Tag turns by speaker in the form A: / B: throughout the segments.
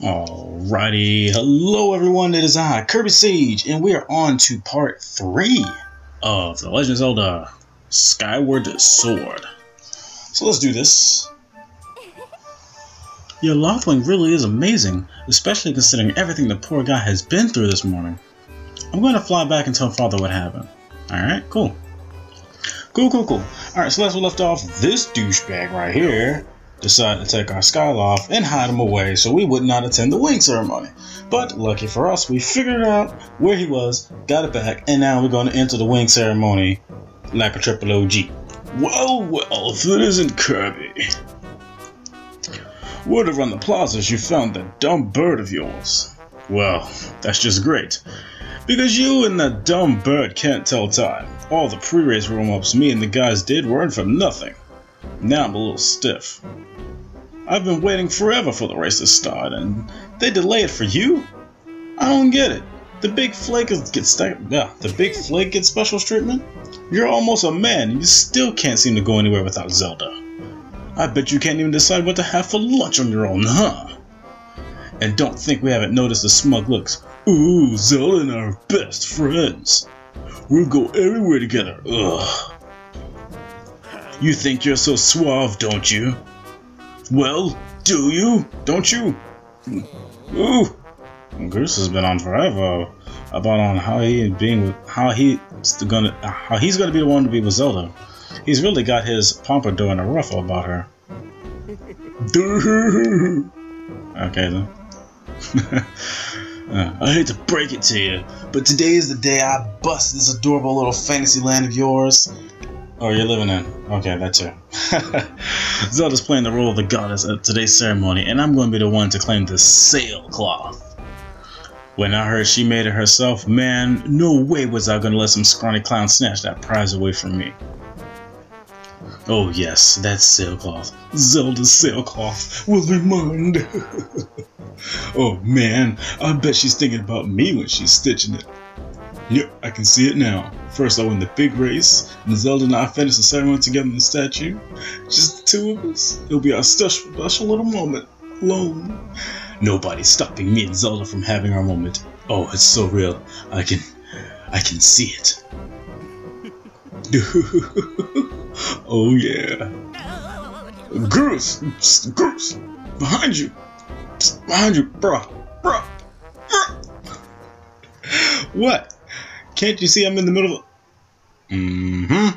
A: Alrighty, hello everyone, it is I, Kirby Sage, and we are on to part 3 of The Legend of Zelda Skyward Sword. So let's do this. Your Loftwing really is amazing, especially considering everything the poor guy has been through this morning. I'm going to fly back and tell Father what happened. Alright, cool. Cool, cool, cool. Alright, so let's left off this douchebag right here decided to take our Skyloft and hide him away so we would not attend the wing ceremony. But lucky for us, we figured out where he was, got it back, and now we're going to enter the wing ceremony like a triple OG. Well, well, if it isn't Kirby. Word around the plazas you found that dumb bird of yours. Well, that's just great. Because you and that dumb bird can't tell time. All the pre-race warm-ups me and the guys did weren't for nothing. Now I'm a little stiff. I've been waiting forever for the race to start, and they delay it for you? I don't get it. The big flake gets yeah, the big flake gets special treatment. You're almost a man, and you still can't seem to go anywhere without Zelda. I bet you can't even decide what to have for lunch on your own, huh? And don't think we haven't noticed the smug looks. Ooh, Zelda and I are best friends. We'll go everywhere together. Ugh. You think you're so suave, don't you? Well, do you? Don't you? Ooh, Groose has been on forever about on how he being with how he's gonna how he's gonna be the one to be with Zelda. He's really got his pompadour in a ruffle about her. okay then. uh, I hate to break it to you, but today is the day I bust this adorable little fantasy land of yours Oh, you're living in. Okay, that too. Zelda's playing the role of the goddess at today's ceremony, and I'm going to be the one to claim the sailcloth. When I heard she made it herself, man, no way was I going to let some scrawny clown snatch that prize away from me. Oh yes, that sailcloth. Zelda's sailcloth will be mine. oh man, I bet she's thinking about me when she's stitching it. Yep, I can see it now. First, I win the big race, and Zelda and I finish the ceremony together in the statue. Just the two of us. It'll be our special, special little moment. Alone. Nobody's stopping me and Zelda from having our moment. Oh, it's so real. I can, I can see it. oh yeah. Groose! Groose! Behind you! Behind you, bruh! Bruh! Bruh! What? Can't you see I'm in the middle of... Mm-hmm.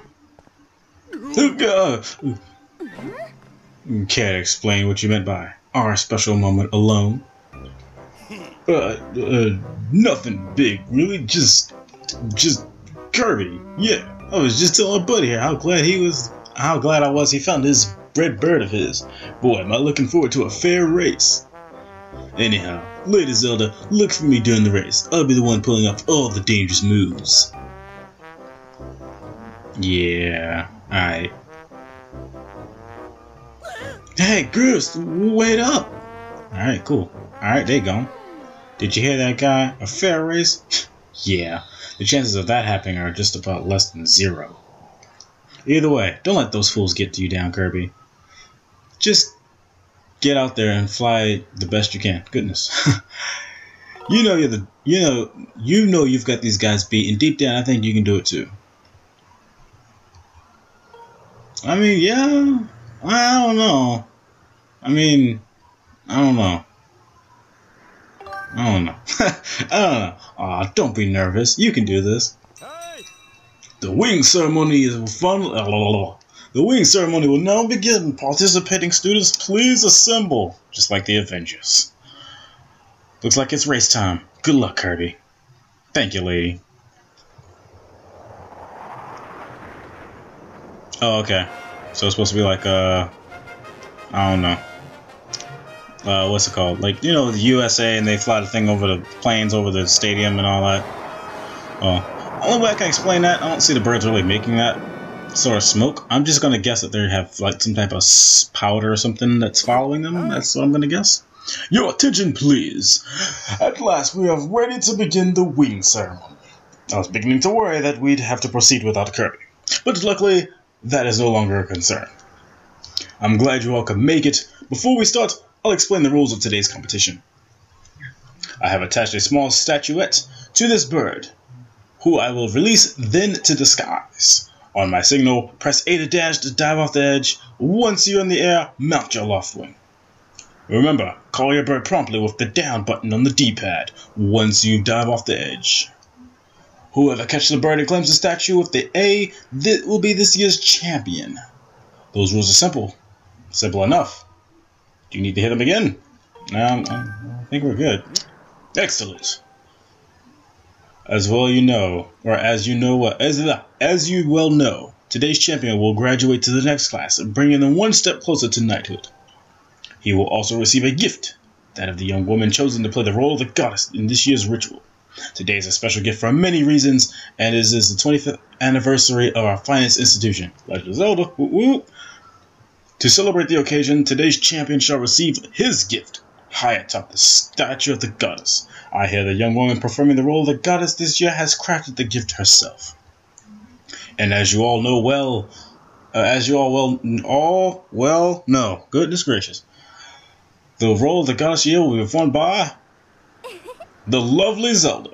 A: Can't explain what you meant by our special moment alone. Uh, uh, nothing big, really. Just, just Kirby. Yeah, I was just telling Buddy here how glad he was, how glad I was he found this red bird of his. Boy, am I looking forward to a fair race. Anyhow, Lady Zelda, look for me during the race. I'll be the one pulling off all the dangerous moves. Yeah, alright. Hey, Groose, wait up! Alright, cool. Alright, there you go. Did you hear that guy? A fair race? yeah, the chances of that happening are just about less than zero. Either way, don't let those fools get to you down, Kirby. Just get out there and fly the best you can. Goodness. you know you're the you know you know you've got these guys beat, and deep down I think you can do it too. I mean, yeah, I don't know. I mean, I don't know. I don't know. I don't know. Aw, don't be nervous. You can do this. The wing ceremony is fun. The wing ceremony will now begin. Participating students, please assemble. Just like the Avengers. Looks like it's race time. Good luck, Kirby. Thank you, lady. Oh, okay. So it's supposed to be like, uh, I don't know. Uh, what's it called? Like, you know, the USA and they fly the thing over the planes over the stadium and all that. Oh, only way I can explain that, I don't see the birds really making that sort of smoke. I'm just gonna guess that they have like some type of powder or something that's following them. That's what I'm gonna guess. Your attention, please. At last, we are ready to begin the wing ceremony. I was beginning to worry that we'd have to proceed without Kirby, but luckily, that is no longer a concern. I'm glad you all could make it. Before we start, I'll explain the rules of today's competition. I have attached a small statuette to this bird, who I will release then to the skies. On my signal, press A to dash to dive off the edge. Once you're in the air, mount your loft wing. Remember, call your bird promptly with the down button on the D-pad once you dive off the edge. Whoever catches the bird and claims the statue with the A that will be this year's champion. Those rules are simple. Simple enough. Do you need to hit them again? No, I think we're good. Excellent. As well you know, or as you know, what, as as you well know, today's champion will graduate to the next class, bringing them one step closer to knighthood. He will also receive a gift, that of the young woman chosen to play the role of the goddess in this year's ritual. Today is a special gift for many reasons, and it is the 25th anniversary of our finest institution, Legend of Zelda. To celebrate the occasion, today's champion shall receive his gift, high atop the statue of the goddess. I hear the young woman performing the role of the goddess this year has crafted the gift herself. And as you all know well, uh, as you all well, all well know, goodness gracious, the role of the goddess year will be performed by the lovely Zelda.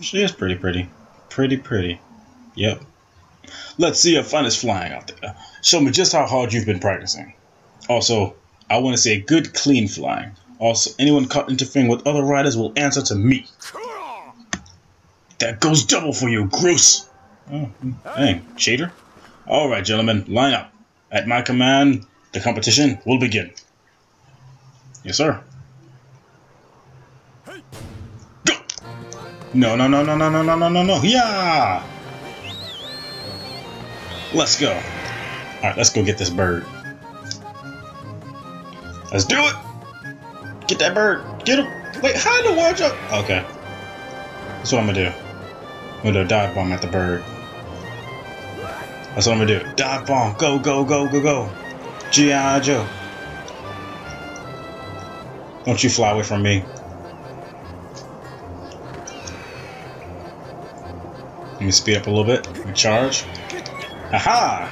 A: She is pretty pretty. Pretty pretty. Yep. Let's see your finest flying out there. Show me just how hard you've been practicing. Also, I want to see a good clean flying. Also, anyone caught interfering with other riders will answer to me. That goes double for you, Groose! Mm-hmm. Oh, dang, cheater. Alright, gentlemen, line up. At my command, the competition will begin. Yes, sir. Go! No, no, no, no, no, no, no, no, no, no. Yeah! Let's go. Alright, let's go get this bird. Let's do it! Get that bird! Get him! Wait, how in the world. Okay. That's what I'm gonna do. I'm gonna dive bomb at the bird. That's what I'm gonna do. Dive bomb! Go, go, go, go, go! G.I. Joe. Don't you fly away from me. Let me speed up a little bit. Charge. Aha!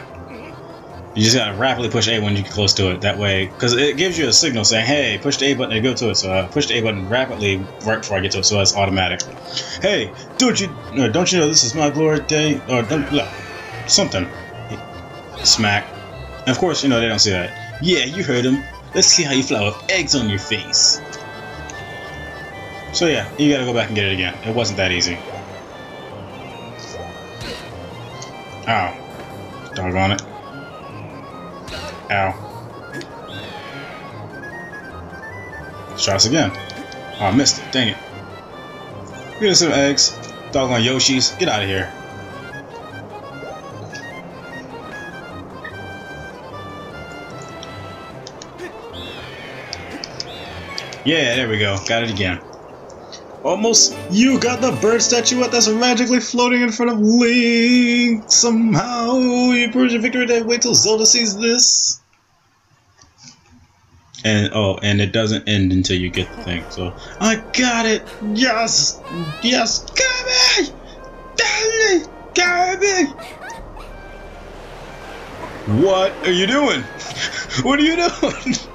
A: You just gotta rapidly push A when you get close to it. That way, because it gives you a signal saying, "Hey, push the A button to go to it." So I uh, push the A button rapidly right before I get to it, so that's automatic. Hey, don't you don't you know this is my glory day? Or don't look, something. Smack. And of course, you know they don't see that. Yeah, you heard him. Let's see how you fly with eggs on your face. So yeah, you gotta go back and get it again. It wasn't that easy. Ow. Doggone it. Ow. Let's try this again. Oh, I missed it. Dang it. Get us some eggs. Doggone Yoshis. Get out of here. Yeah, there we go. Got it again. Almost. You got the bird statuette that's magically floating in front of Link. Somehow you prove your victory today. Wait till Zelda sees this. And oh, and it doesn't end until you get the thing. So I got it. Yes, yes, Kirby, Kirby, Kirby. What are you doing? what are you doing?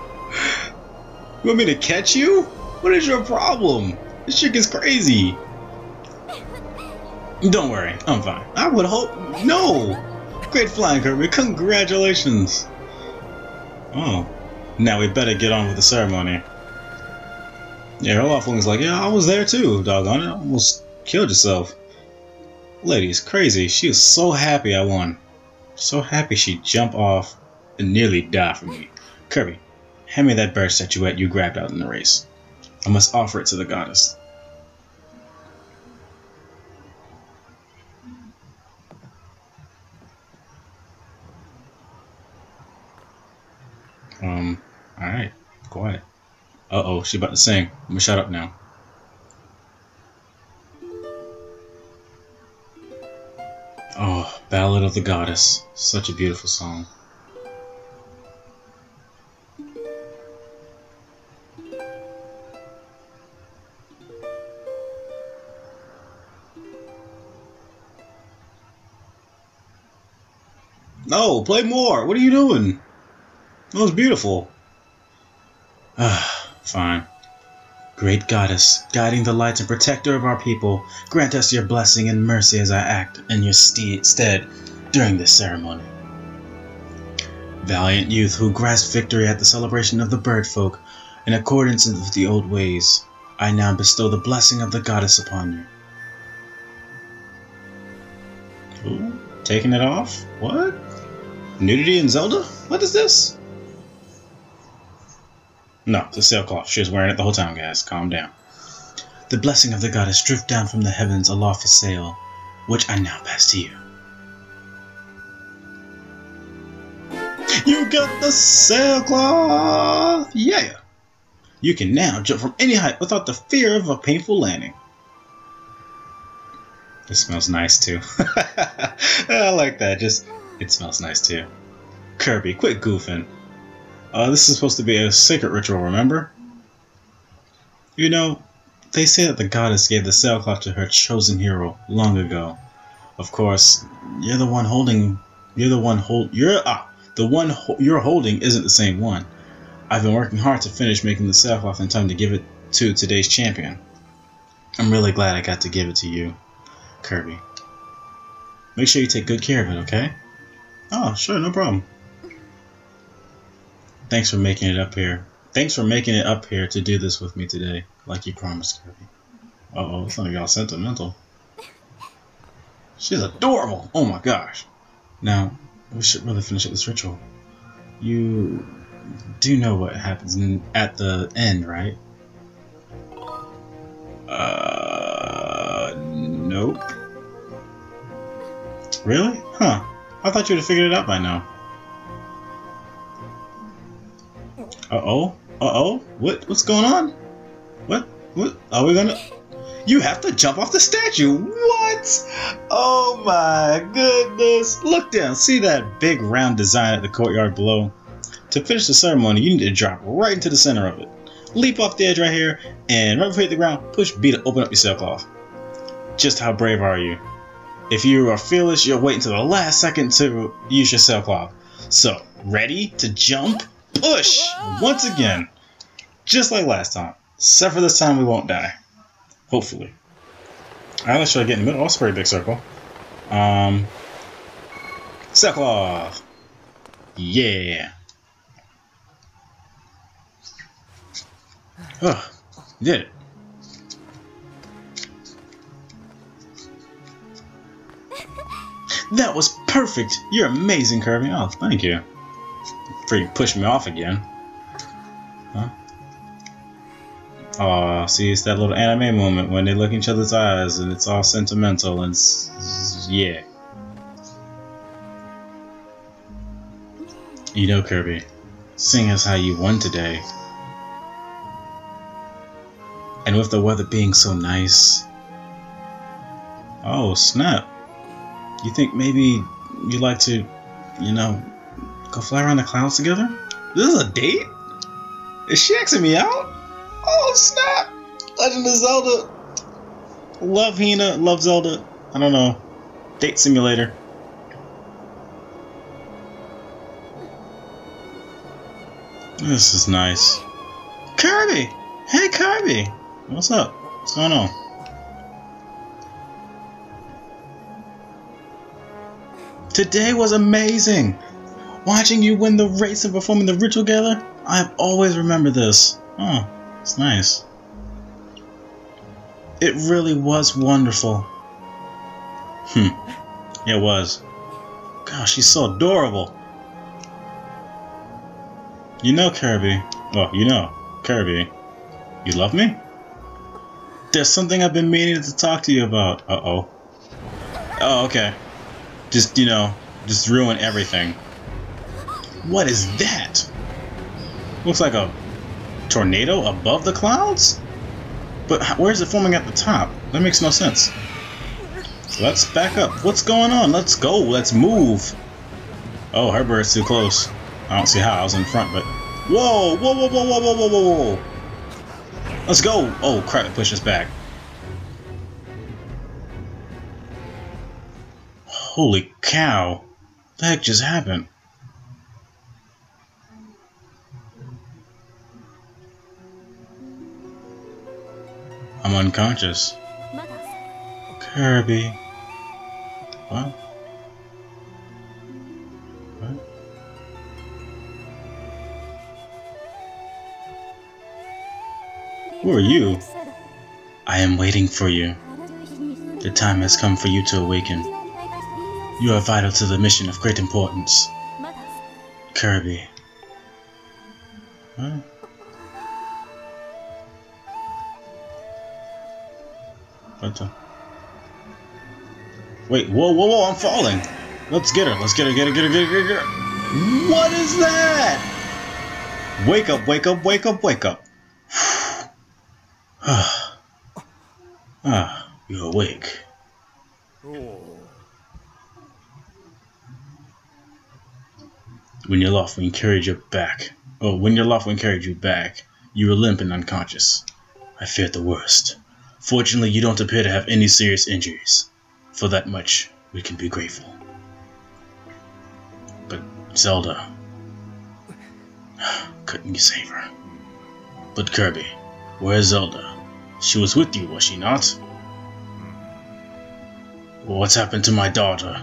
A: you want me to catch you? What is your problem? This chick is crazy. Don't worry, I'm fine. I would hope. No! Great flying, Kirby. Congratulations. Oh. Now we better get on with the ceremony. Yeah, her Loftwing's like, yeah, I was there too, doggone it. Almost killed yourself. Lady's crazy. She was so happy I won. So happy she jumped off and nearly died for me. Kirby, hand me that bird statuette you grabbed out in the race. I must offer it to the goddess. Um, alright. Quiet. Uh-oh, she about to sing. I'm gonna shut up now. Oh, Ballad of the Goddess. Such a beautiful song. Play more. What are you doing? That was beautiful. Ah, fine. Great goddess, guiding the light and protector of our people, grant us your blessing and mercy as I act in your stead during this ceremony. Valiant youth who grasp victory at the celebration of the bird folk, in accordance with the old ways, I now bestow the blessing of the goddess upon you. Ooh, taking it off? What? Nudity in Zelda? What is this? No, the sailcloth. She was wearing it the whole time, guys. Calm down. The blessing of the goddess drift down from the heavens aloft a sail, which I now pass to you. You got the sailcloth! Yeah! You can now jump from any height without the fear of a painful landing. This smells nice too. I like that. Just it smells nice too. Kirby, quit goofing. Uh, this is supposed to be a sacred ritual, remember? You know, they say that the goddess gave the sailcloth to her chosen hero long ago. Of course, you're the one holding. You're the one hold. You're ah, the one ho you're holding isn't the same one. I've been working hard to finish making the sailcloth in time to give it to today's champion. I'm really glad I got to give it to you, Kirby. Make sure you take good care of it, okay? Oh, sure, no problem. Thanks for making it up here. Thanks for making it up here to do this with me today, like you promised, Kirby. Uh oh, it's gonna get all sentimental. She's adorable! Oh my gosh. Now, we should really finish up this ritual. You do know what happens at the end, right? Uh, nope. Really? Huh. I thought you'd have figured it out by now. Uh-oh. Uh-oh. What? What's going on? What? What? Are we gonna... You have to jump off the statue. What? Oh my goodness. Look down. See that big round design at the courtyard below? To finish the ceremony, you need to drop right into the center of it. Leap off the edge right here, and right before you hit the ground, push B to open up your sailcloth. Just how brave are you? If you are fearless, you'll wait until the last second to use your sailcloth. So, ready to jump? Push! Once again. Just like last time. Except for this time we won't die. Hopefully. Try to get in the middle. That's a pretty big circle. Um, sailcloth. Yeah. Oh, did it. That was perfect! You're amazing, Kirby. Oh, thank you. Freaking push me off again. Huh? Oh, see, it's that little anime moment when they look each other's eyes and it's all sentimental and yeah. You know, Kirby, seeing us how you won today, and with the weather being so nice. Oh, snap. You think maybe you'd like to, you know, go fly around the clouds together? This is a date? Is she asking me out? Oh, snap! Legend of Zelda. Love Hina, love Zelda. I don't know. Date simulator. This is nice. Kirby! Hey, Kirby! What's up? What's going on? Today was amazing! Watching you win the race and performing the ritual together, I've always remembered this. Oh, it's nice. It really was wonderful. Hmm. It was. Gosh, she's so adorable. You know, Kirby. Well, you know, Kirby. You love me? There's something I've been meaning to talk to you about. Uh-oh. Oh, okay just, you know, just ruin everything. What is that? Looks like a tornado above the clouds? But where's it forming at the top? That makes no sense. let's back up. What's going on? Let's go. Let's move. Oh, Herbert's too close. I don't see how. I was in front, but... Whoa! Whoa, whoa, whoa, whoa, whoa, whoa, whoa, whoa! Let's go! Oh, crap, it pushed us back. Holy cow! The heck just happened? I'm unconscious. Kirby. What? What? Who are you? I am waiting for you. The time has come for you to awaken. You are vital to the mission of great importance. Kirby. What? What the? Wait, whoa, whoa, whoa, I'm falling! Let's get her, let's get her, get her, get her, get her, get her! What is that? Wake up, wake up, wake up, wake up! ah, you're awake. When you're lost, when carried you back. Oh, when you're lost, when carried you back, you were limp and unconscious. I feared the worst. Fortunately, you don't appear to have any serious injuries. For that much, we can be grateful. But Zelda... Couldn't you save her? But Kirby, where's Zelda? She was with you, was she not? What's happened to my daughter?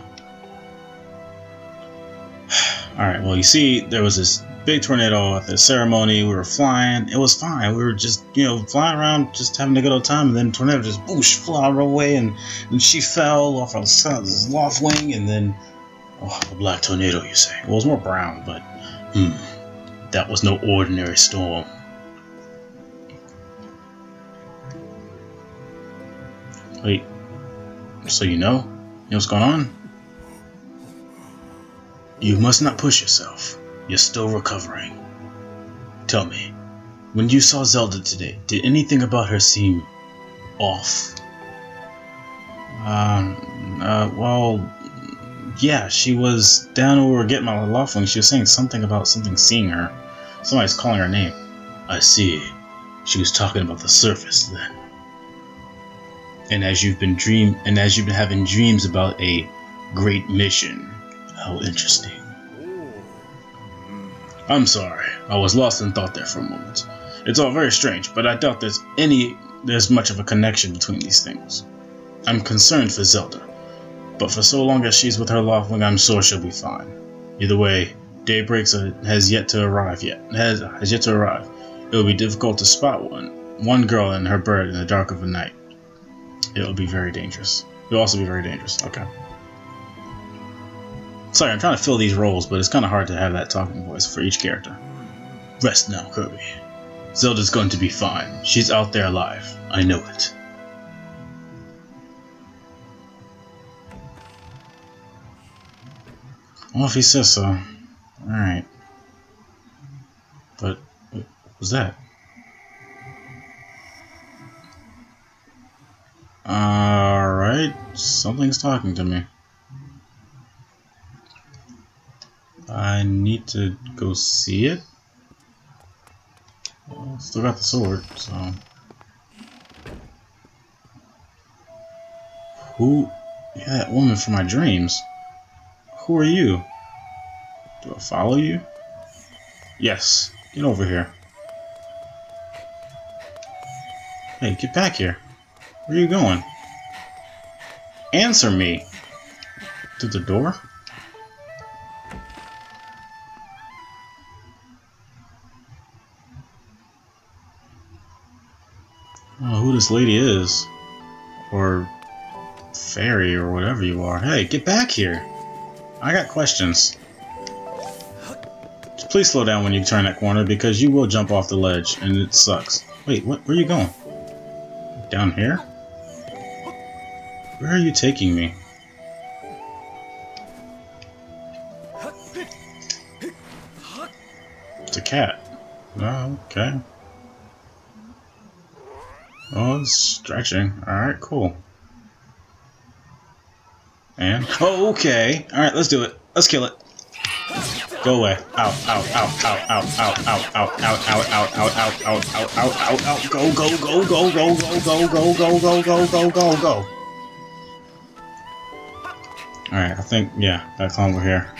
A: Alright, well, you see, there was this big tornado at the ceremony. We were flying. It was fine. We were just, you know, flying around, just having a good old time. And then tornado just boosh, flew our way, and, and she fell off of this loft wing. And then, oh, a black tornado, you say? Well, it was more brown, but hmm, that was no ordinary storm. Wait, so you know? You know what's going on? You must not push yourself. You're still recovering. Tell me, when you saw Zelda today, did anything about her seem off? Um, uh, well, yeah, she was down over getting my Loftwing. She was saying something about something seeing her. Somebody's calling her name. I see. She was talking about the surface then. And as you've been dream and as you've been having dreams about a great mission. How interesting. I'm sorry. I was lost in thought there for a moment. It's all very strange, but I doubt there's any there's much of a connection between these things. I'm concerned for Zelda, but for so long as she's with her Loftwing, I'm sure she'll be fine. Either way, Daybreak has yet to arrive yet. Has, has yet to arrive. It will be difficult to spot one. One girl and her bird in the dark of the night. It will be very dangerous. It will also be very dangerous. Okay. Sorry, I'm trying to fill these roles, but it's kind of hard to have that talking voice for each character. Rest now, Kirby. Zelda's going to be fine. She's out there alive. I know it. Well, if he says so. Alright. But, what was that? Alright, something's talking to me. I need to go see it. Well, still got the sword, so. Who? Yeah, that woman from my dreams. Who are you? Do I follow you? Yes. Get over here. Hey, get back here. Where are you going? Answer me! To the door? This lady is. Or fairy or whatever you are. Hey, get back here. I got questions. Please slow down when you turn that corner because you will jump off the ledge and it sucks. Wait, what? Where are you going? Down here? Where are you taking me? It's a cat. Oh, okay. Oh, it's stretching. Alright, cool. And, oh, okay. Alright, let's do it. Let's kill it. Go away. Out, out, out, out, out, out, out, out, out, out, out, out, out, out, out, out, out, out. Go, go, go, go, go, go, go, go, go, go, go, go, go, go. Alright, I think, yeah, that's over here.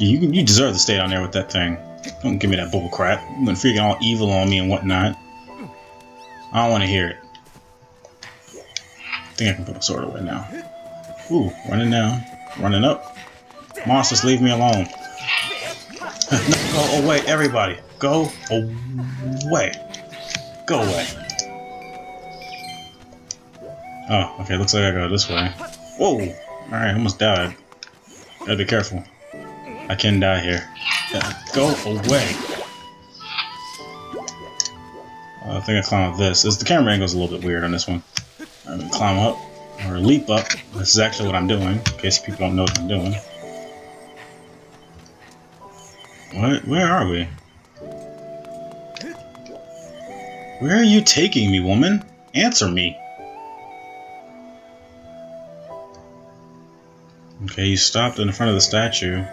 A: You, you deserve to stay down there with that thing. Don't give me that bull crap. You've been freaking all evil on me and whatnot. I don't want to hear it. I think I can put my sword away now. Ooh, running down. Running up. Monsters, leave me alone. go away, everybody. Go away. Go away. Oh, okay, looks like I go this way. Whoa! Alright, almost died. Gotta be careful. I can die here. Go away. Uh, I think I climb up this. this. The camera angle is a little bit weird on this one. I'm gonna climb up, or leap up. This is actually what I'm doing, in case people don't know what I'm doing. What? Where are we? Where are you taking me, woman? Answer me. Okay, you stopped in front of the statue.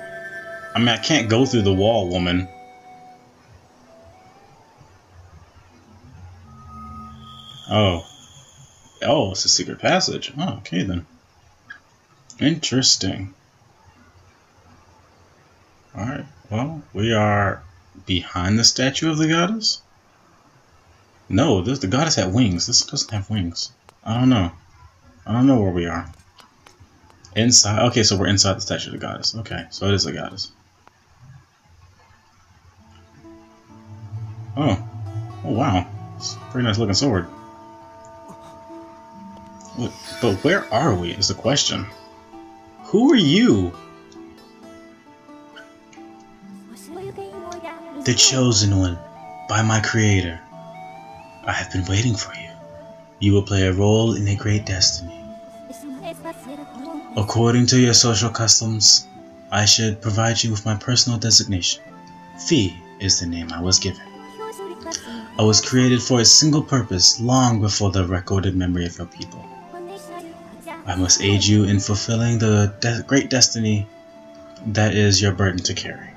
A: I mean, I can't go through the wall, woman. Oh. Oh, it's a secret passage. Oh, okay then. Interesting. Alright, well, we are behind the statue of the goddess? No, this, the goddess had wings. This doesn't have wings. I don't know. I don't know where we are. Inside. Okay, so we're inside the statue of the goddess. Okay, so it is a goddess. Oh. Oh, wow. It's pretty nice looking sword. But where are we is the question. Who are you? The chosen one, by my creator. I have been waiting for you. You will play a role in a great destiny. According to your social customs, I should provide you with my personal designation. Fi is the name I was given. I was created for a single purpose long before the recorded memory of your people. I must aid you in fulfilling the de great destiny that is your burden to carry.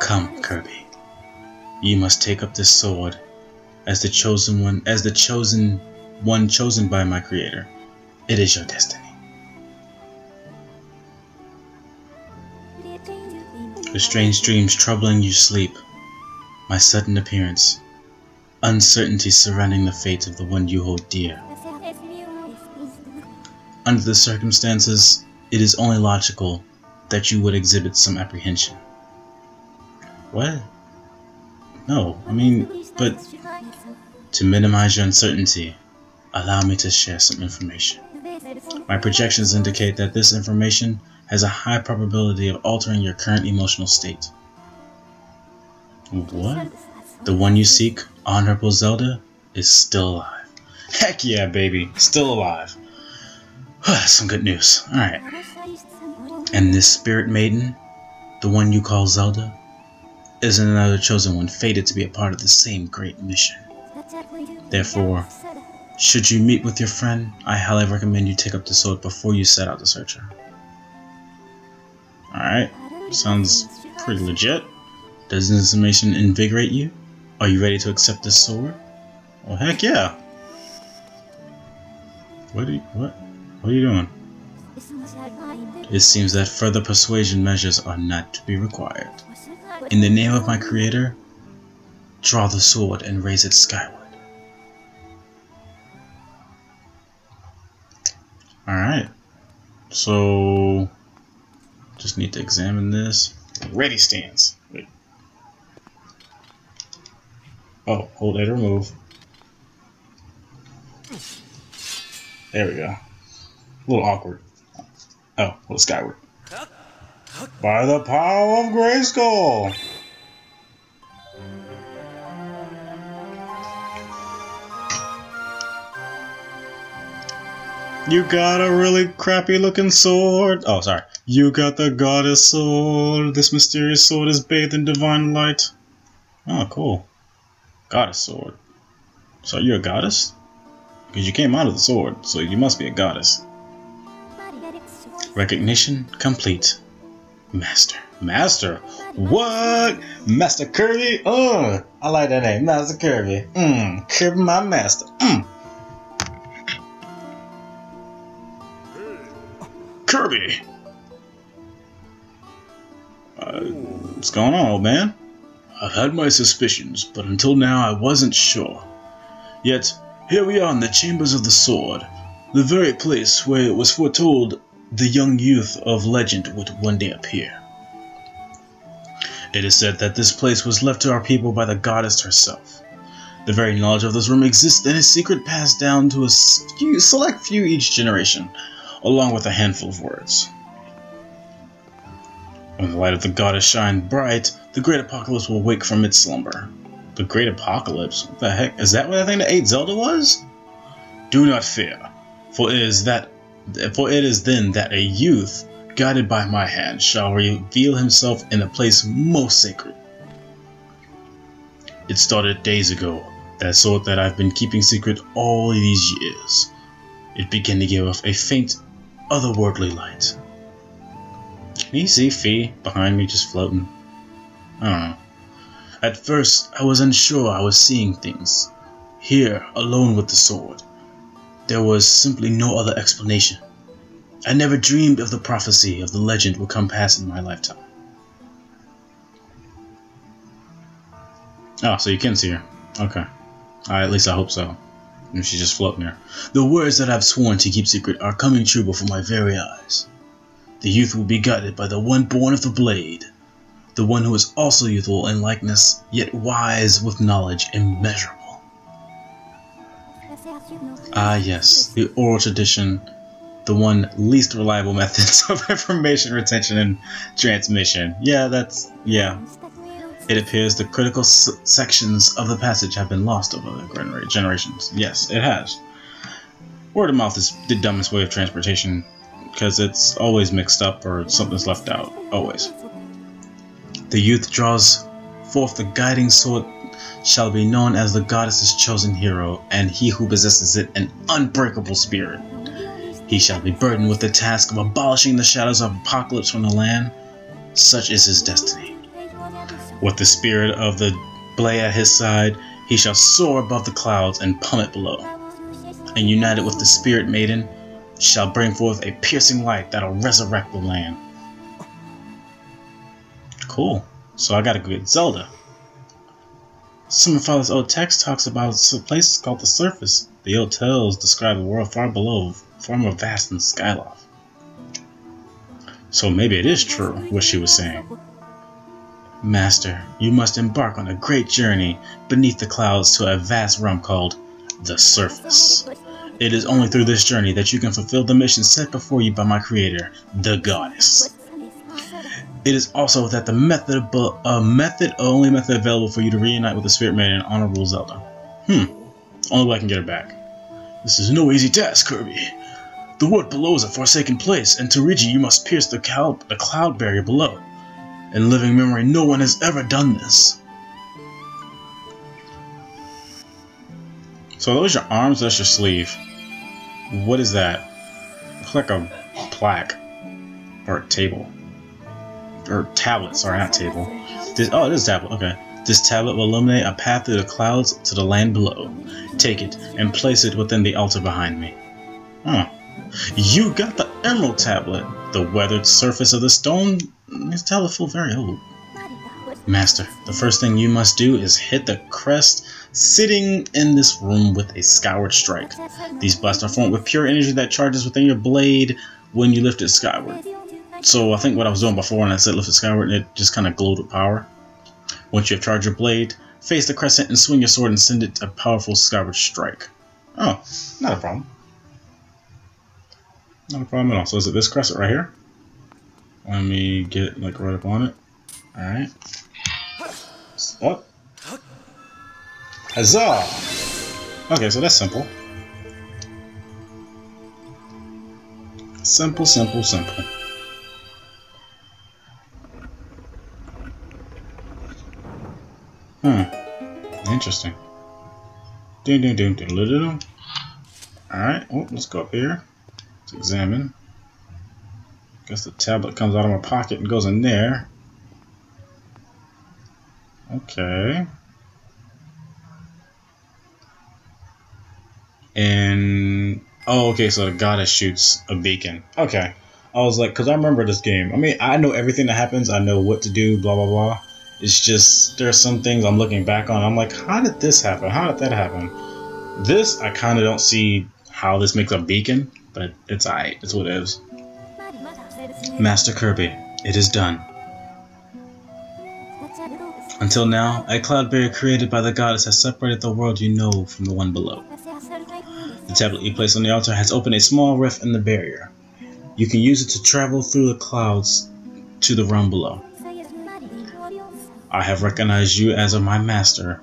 A: Come, Kirby. You must take up this sword as the chosen one as the chosen one chosen by my creator. It is your destiny. The strange dreams troubling you sleep my sudden appearance, uncertainty surrounding the fate of the one you hold dear. Under the circumstances, it is only logical that you would exhibit some apprehension. What? No, I mean, but to minimize your uncertainty, allow me to share some information. My projections indicate that this information has a high probability of altering your current emotional state. What? The one you seek, Honorable Zelda, is still alive. Heck yeah, baby. Still alive. Some good news. Alright. And this spirit maiden, the one you call Zelda, is another chosen one fated to be a part of the same great mission. Therefore, should you meet with your friend, I highly recommend you take up the sword before you set out to search her. Alright, sounds pretty legit. Does this information invigorate you? Are you ready to accept this sword? Well, heck yeah. What are you, what? What are you doing? It seems that further persuasion measures are not to be required. In the name of my creator, draw the sword and raise it skyward. Alright. So, just need to examine this. Ready stance. Wait. Oh, hold A to remove. There we go. A little awkward. Oh, little skyward. By the power of Grayskull! You got a really crappy looking sword. Oh, sorry. You got the goddess sword. This mysterious sword is bathed in divine light. Oh, cool. Goddess sword. So you're a goddess? Because you came out of the sword, so you must be a goddess. Recognition complete. Master. Master? What? Master Kirby? Uh, I like that name. Master Kirby. Mmm, Kirby my master. Mmm. Kirby! Uh, what's going on, old man? I've had my suspicions, but until now I wasn't sure. Yet, here we are in the Chambers of the Sword, the very place where it was foretold the young youth of legend would one day appear. It is said that this place was left to our people by the goddess herself. The very knowledge of this room exists in a secret passed down to a select few each generation, along with a handful of words. When the light of the goddess shines bright, the great apocalypse will wake from its slumber. The great apocalypse? What the heck? Is that what I think the 8 Zelda was? Do not fear, for it is that for it is then that a youth, guided by my hand, shall reveal himself in a place most sacred. It started days ago, that sword that I've been keeping secret all these years. It began to give off a faint, otherworldly light. See Fi behind me just floating? I don't know. At first, I was unsure I was seeing things. Here, alone with the sword. There was simply no other explanation. I never dreamed of the prophecy of the legend would come past in my lifetime. Oh, so you can see her. Okay. at least I hope so. And she's just floating there. The words that I've sworn to keep secret are coming true before my very eyes. The youth will be guided by the one born of the blade, the one who is also youthful in likeness, yet wise with knowledge immeasurable. Ah yes, the oral tradition, the one least reliable methods of information retention and transmission. Yeah, that's, yeah. It appears the critical sections of the passage have been lost over the generations. Yes, it has. Word of mouth is the dumbest way of transportation because it's always mixed up or something's left out. Always. The youth draws forth the guiding sword shall be known as the goddess's chosen hero, and he who possesses it an unbreakable spirit. He shall be burdened with the task of abolishing the shadows of apocalypse from the land. Such is his destiny. With the spirit of the blade at his side, he shall soar above the clouds and plummet below. And united with the spirit maiden, shall bring forth a piercing light that'll resurrect the land. Cool. So I gotta go get Zelda. Some of Father's old text talks about a place called the Surface. The old tales describe a world far below, far more vast than Skyloft. So maybe it is true, what she was saying. Master, you must embark on a great journey beneath the clouds to a vast realm called the Surface. It is only through this journey that you can fulfill the mission set before you by my creator, the goddess. It is also that the method, uh, method, only method available for you to reunite with the Spirit Maiden and Honorable Zelda. Hmm. Only way I can get her back. This is no easy task, Kirby. The wood below is a forsaken place, and to reach it you must pierce the the cloud barrier below. In living memory, no one has ever done this. So those your arms, that's your sleeve. What is that? Looks like a plaque. Or a table. Or tablet, sorry, not table. This, oh, it is tablet, okay. This tablet will illuminate a path through the clouds to the land below. Take it and place it within the altar behind me. Oh. You got the emerald tablet. The weathered surface of the stone makes tablet feel very old. Master, the first thing you must do is hit the crest sitting in this room with a skyward strike. These blasts are formed with pure energy that charges within your blade when you lift it skyward. So I think what I was doing before when I said lift it skyward, it just kind of glowed with power. Once you have charged your blade, face the crescent and swing your sword and send it a powerful skyward strike. Oh, not a problem. Not a problem at all. So is it this crescent right here? Let me get like right up on it. Alright. What? Huzzah! Okay, so that's simple. Simple, simple, simple. Hmm. Interesting. Ding, ding, ding, ding, ding, ding. Alright, well, let's go up here. Let's examine. Guess the tablet comes out of my pocket and goes in there. Okay. And oh, okay. So the goddess shoots a beacon. Okay. I was like, because I remember this game. I mean, I know everything that happens. I know what to do. Blah blah blah. It's just there's some things I'm looking back on. I'm like, how did this happen? How did that happen? This I kind of don't see how this makes a beacon, but it's alright. It's what it is. Master Kirby, it is done. Until now, a cloud barrier created by the goddess has separated the world you know from the one below. The tablet you place on the altar has opened a small rift in the barrier. You can use it to travel through the clouds to the realm below. I have recognized you as my master,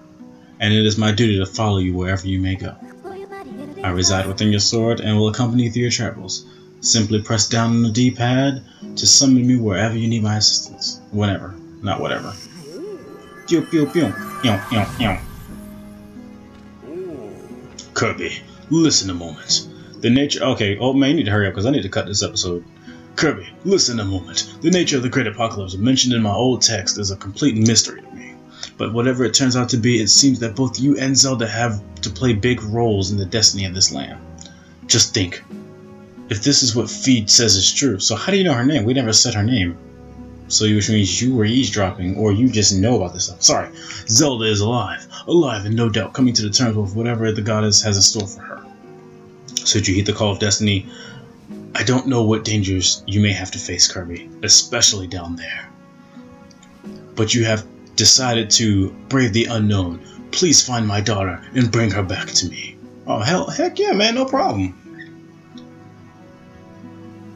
A: and it is my duty to follow you wherever you may go. I reside within your sword and will accompany you through your travels. Simply press down on the D-pad to summon me wherever you need my assistance. Whenever. Not whatever. Pew pew pew. Pew pew pew. Kirby, listen a moment. The nature. Okay, oh man, you need to hurry up because I need to cut this episode. Kirby, listen a moment. The nature of the Great Apocalypse mentioned in my old text is a complete mystery to me. But whatever it turns out to be, it seems that both you and Zelda have to play big roles in the destiny of this land. Just think. If this is what Fi says is true, so how do you know her name? We never said her name. So which means you were eavesdropping, or you just know about this stuff. Sorry. Zelda is alive. Alive and no doubt coming to the terms with whatever the goddess has in store for her. So did you heed the call of destiny? I don't know what dangers you may have to face, Kirby, especially down there. But you have decided to brave the unknown. Please find my daughter and bring her back to me. Oh, hell, heck yeah, man, no problem.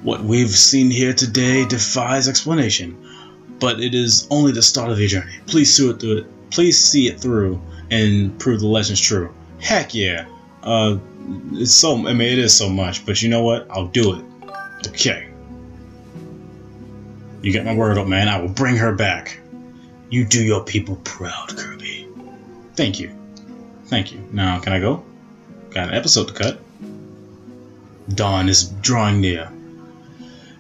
A: What we've seen here today defies explanation, but it is only the start of your journey. Please see it through. Please see it through and prove the legend's true. Heck yeah. Uh, it's so. I mean, it is so much, but you know what? I'll do it. Okay. You get my word up, man. I will bring her back. You do your people proud, Kirby. Thank you. Thank you. Now, can I go? Got an episode to cut. Dawn is drawing near.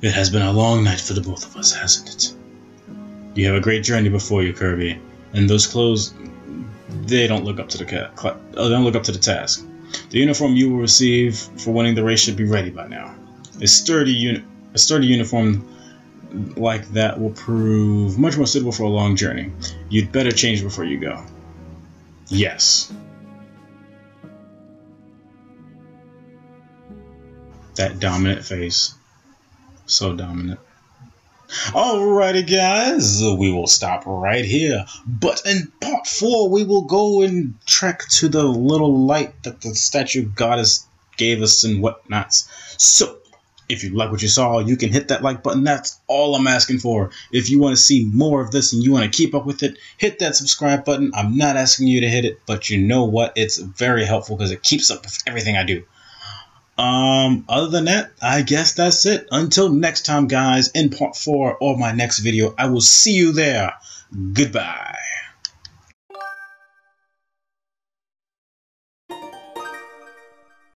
A: It has been a long night for the both of us, hasn't it? You have a great journey before you, Kirby, and those clothes, they don't look up to the ca- they don't look up to the task. The uniform you will receive for winning the race should be ready by now. A sturdy uni- a sturdy uniform like that will prove much more suitable for a long journey. You'd better change before you go. Yes. That dominant face. So dominant. Alrighty, guys, we will stop right here. But in part four, we will go and trek to the little light that the statue goddess gave us and whatnots. So, if you like what you saw, you can hit that like button. That's all I'm asking for. If you want to see more of this and you want to keep up with it, hit that subscribe button. I'm not asking you to hit it, but you know what? It's very helpful because it keeps up with everything I do. Um, other than that, I guess that's it. Until next time, guys, in part four or my next video, I will see you there. Goodbye.